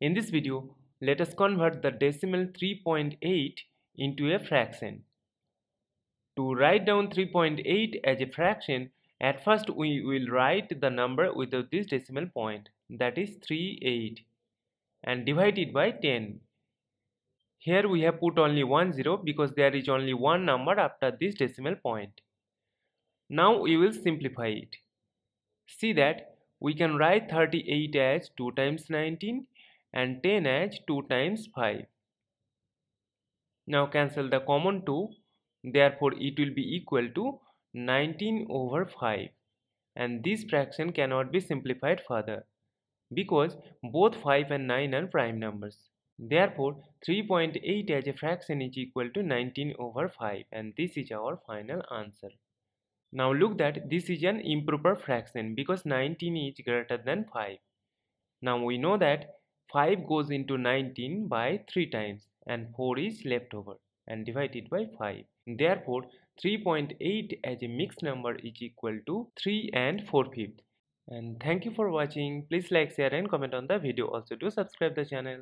In this video, let us convert the decimal 3.8 into a fraction. To write down 3.8 as a fraction, at first we will write the number without this decimal point, that is 38, and divide it by 10. Here we have put only one zero because there is only one number after this decimal point. Now we will simplify it. See that we can write 38 as 2 times 19 and 10 as 2 times 5. Now cancel the common 2 therefore it will be equal to 19 over 5 and this fraction cannot be simplified further because both 5 and 9 are prime numbers. Therefore 3.8 as a fraction is equal to 19 over 5 and this is our final answer. Now look that this is an improper fraction because 19 is greater than 5. Now we know that 5 goes into 19 by 3 times and 4 is left over and divided by 5. Therefore, 3.8 as a mixed number is equal to 3 and 4 fifths. And thank you for watching. Please like, share and comment on the video. Also do subscribe the channel.